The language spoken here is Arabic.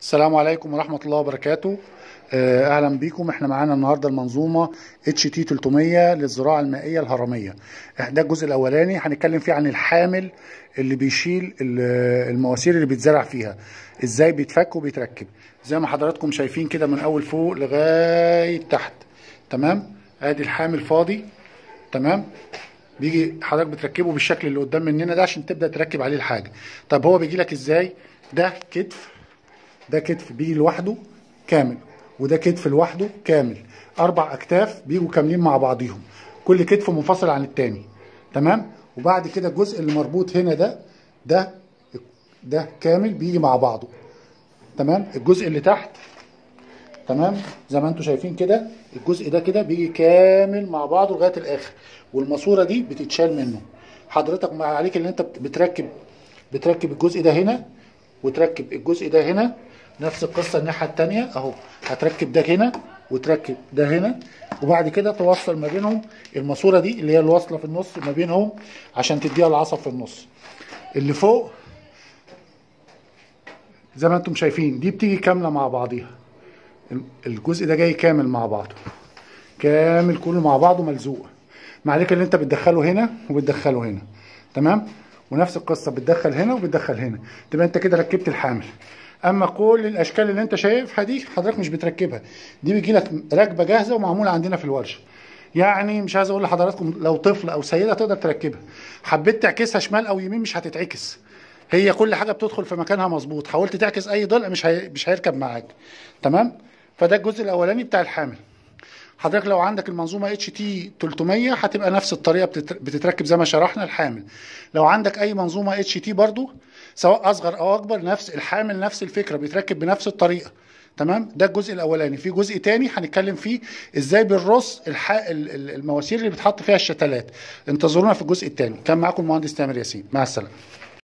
السلام عليكم ورحمة الله وبركاته. آه، أهلا بيكم. إحنا معانا النهاردة المنظومة اتش تي 300 للزراعة المائية الهرمية. ده الجزء الأولاني. هنتكلم فيه عن الحامل اللي بيشيل ال- المواسير اللي بيتزرع فيها. إزاي بيتفك وبيتركب. زي ما حضراتكم شايفين كده من أول فوق لغاية تحت. تمام؟ أدي الحامل فاضي. تمام؟ بيجي حضرتك بتركبه بالشكل اللي قدام مننا ده عشان تبدأ تركب عليه الحاجة. طب هو بيجي لك إزاي؟ ده كتف. ده كتف بيجي لوحده كامل وده كتف لوحده كامل. أربع أكتاف بيجوا كاملين مع بعضيهم. كل كتف منفصل عن التاني. تمام؟ وبعد كده الجزء اللي مربوط هنا ده ده ده كامل بيجي مع بعضه. تمام؟ الجزء اللي تحت. تمام؟ زي ما أنتم شايفين كده الجزء ده كده بيجي كامل مع بعضه لغاية الآخر. والماسورة دي بتتشال منه. حضرتك ما عليك إن أنت بتركب بتركب الجزء ده هنا وتركب الجزء ده هنا نفس القصة الناحية التانية أهو. هتركب ده هنا وتركب ده هنا وبعد كده توصل ما بينهم الماسورة دي اللي هي الواصله في النص ما بينهم عشان تديها العصب في النص. اللي فوق زي ما أنتم شايفين دي بتيجي كاملة مع بعضيها. الجزء ده جاي كامل مع بعضه. كامل كله مع بعضه ملزوق. ما عليك اللي انت بتدخله هنا وبتدخله هنا. تمام؟ ونفس القصة بتدخل هنا وبتدخل هنا. تبقى انت كده ركبت الحامل. أما كل الأشكال اللي أنت شايفها دي حضرتك مش بتركبها. دي بيجي لك راكبة جاهزة ومعمولة عندنا في الورشة. يعني مش عايز أقول لحضراتكم لو طفل أو سيدة تقدر تركبها. حبيت تعكسها شمال أو يمين مش هتتعكس. هي كل حاجة بتدخل في مكانها مظبوط. حاولت تعكس أي ضلع مش هي... مش هيركب معاك. تمام؟ فده الجزء الأولاني بتاع الحامل. حضرتك لو عندك المنظومة HT 300 هتبقى نفس الطريقة بتتر- بتتركب زي ما شرحنا الحامل. لو عندك أي منظومة HT برضو سواء أصغر أو أكبر نفس الحامل نفس الفكرة بيتركب بنفس الطريقة. تمام؟ ده الجزء الأولاني. في جزء تاني هنتكلم فيه إزاي بنرص الح... ال- ال- المواسير اللي بتحط فيها الشتلات. انتظرونا في الجزء التاني. كان معاكم المهندس تامر ياسين. مع السلامة.